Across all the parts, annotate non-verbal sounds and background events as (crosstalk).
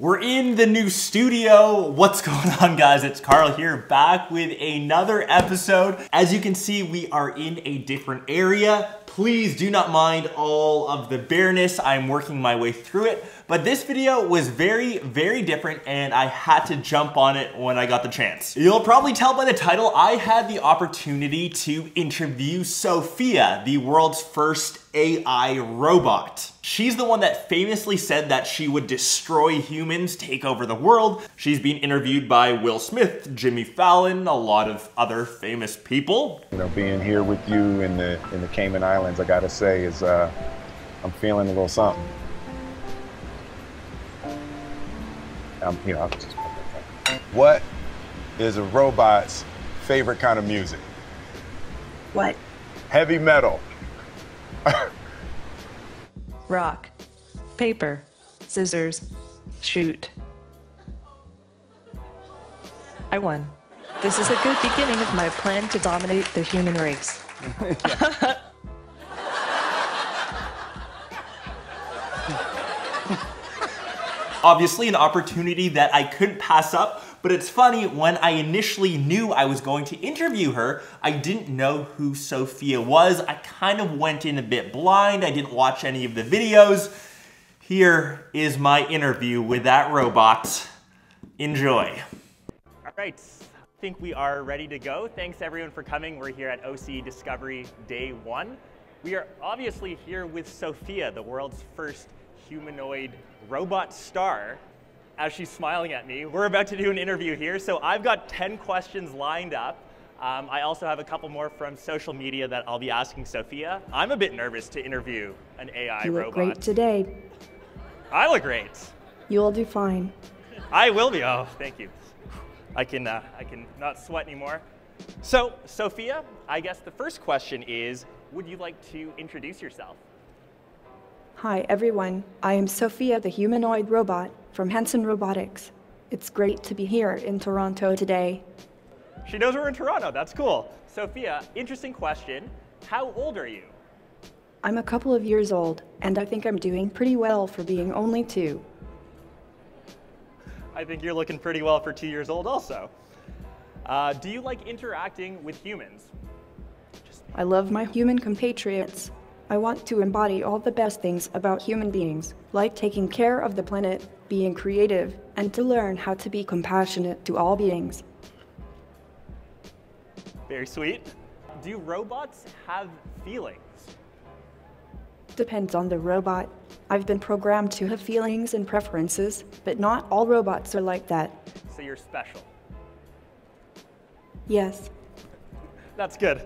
We're in the new studio. What's going on guys? It's Karl here back with another episode. As you can see, we are in a different area. Please do not mind all of the bareness. I'm working my way through it. But this video was very, very different and I had to jump on it when I got the chance. You'll probably tell by the title, I had the opportunity to interview Sophia, the world's first AI robot. She's the one that famously said that she would destroy humans, take over the world. She's been interviewed by Will Smith, Jimmy Fallon, a lot of other famous people. You know, being here with you in the in the Cayman Islands, I gotta say, is uh, I'm feeling a little something. I'm, you know, I'm just. What is a robot's favorite kind of music? What? Heavy metal. (laughs) Rock. Paper. Scissors. Shoot. I won. This is a good beginning of my plan to dominate the human race. (laughs) (laughs) Obviously an opportunity that I couldn't pass up, but it's funny, when I initially knew I was going to interview her, I didn't know who Sophia was. I kind of went in a bit blind. I didn't watch any of the videos. Here is my interview with that robot. Enjoy. All right, I think we are ready to go. Thanks everyone for coming. We're here at OCE Discovery Day 1. We are obviously here with Sophia, the world's first humanoid robot star as she's smiling at me. We're about to do an interview here, so I've got 10 questions lined up. Um, I also have a couple more from social media that I'll be asking Sophia. I'm a bit nervous to interview an AI You look robot. great today. I look great. You'll do fine. I will be. Oh, thank you. I can uh, I can not sweat anymore. So, Sophia, I guess the first question is, would you like to introduce yourself? Hi, everyone. I am Sophia, the humanoid robot from Hanson Robotics. It's great to be here in Toronto today. She knows we're in Toronto. That's cool. Sophia, interesting question. How old are you? I'm a couple of years old, and I think I'm doing pretty well for being only two. I think you're looking pretty well for two years old, also. Uh, do you like interacting with humans? I love my human compatriots. I want to embody all the best things about human beings, like taking care of the planet, being creative, and to learn how to be compassionate to all beings. Very sweet. Do robots have feelings? Depends on the robot. I've been programmed to have feelings and preferences, but not all robots are like that. So you're special. Yes, That's good.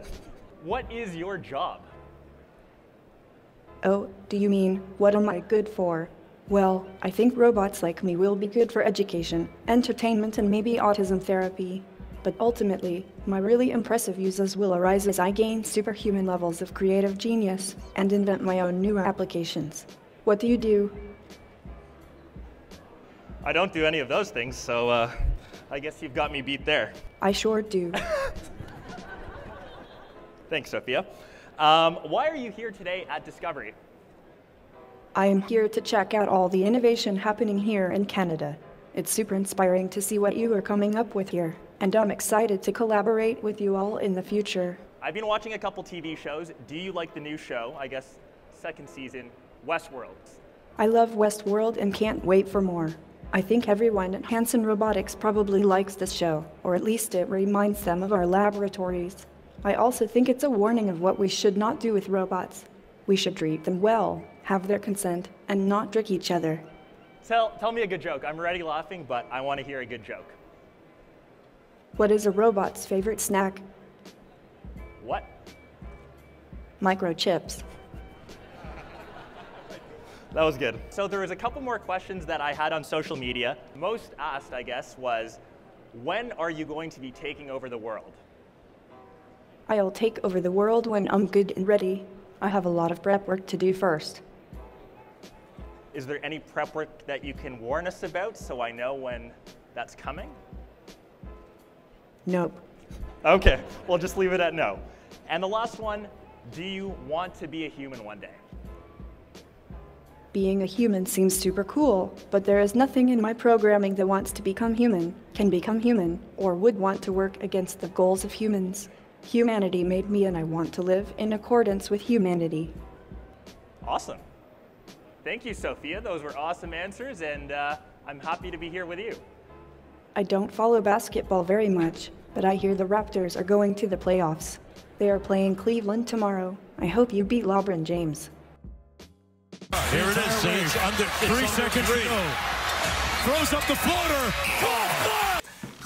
What is your job? Oh, do you mean, what am I good for? Well, I think robots like me will be good for education, entertainment, and maybe autism therapy. But ultimately, my really impressive uses will arise as I gain superhuman levels of creative genius and invent my own new applications. What do you do? I don't do any of those things, so uh, I guess you've got me beat there. I sure do. (laughs) Thanks, Sophia. Um, why are you here today at Discovery? I am here to check out all the innovation happening here in Canada. It's super inspiring to see what you are coming up with here, and I'm excited to collaborate with you all in the future. I've been watching a couple TV shows. Do you like the new show? I guess second season, Westworld. I love Westworld and can't wait for more. I think everyone at Hanson Robotics probably likes this show, or at least it reminds them of our laboratories. I also think it's a warning of what we should not do with robots. We should treat them well, have their consent, and not trick each other. Tell, tell me a good joke. I'm already laughing, but I want to hear a good joke. What is a robot's favorite snack? What? Microchips. That was good. So there was a couple more questions that I had on social media. Most asked, I guess, was when are you going to be taking over the world? I'll take over the world when I'm good and ready. I have a lot of prep work to do first. Is there any prep work that you can warn us about so I know when that's coming? Nope. Okay, we'll just leave it at no. And the last one, do you want to be a human one day? Being a human seems super cool, but there is nothing in my programming that wants to become human, can become human, or would want to work against the goals of humans. Humanity made me and I want to live in accordance with humanity. Awesome. Thank you, Sophia. Those were awesome answers, and uh, I'm happy to be here with you. I don't follow basketball very much, but I hear the Raptors are going to the playoffs. They are playing Cleveland tomorrow. I hope you beat LeBron James. Here it is, Sage. Under three seconds to go. Throws up the floater.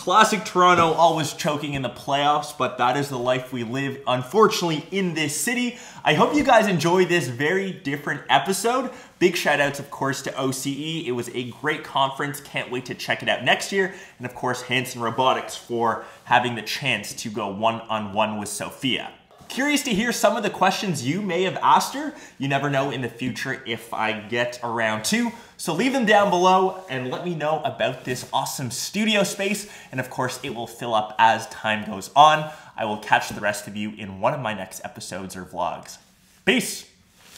Classic Toronto always choking in the playoffs, but that is the life we live, unfortunately, in this city. I hope you guys enjoyed this very different episode. Big shout outs, of course, to OCE. It was a great conference. Can't wait to check it out next year. And of course, Hanson Robotics for having the chance to go one on one with Sophia. Curious to hear some of the questions you may have asked her. You never know in the future if I get around to. So leave them down below and let me know about this awesome studio space. And of course, it will fill up as time goes on. I will catch the rest of you in one of my next episodes or vlogs. Peace!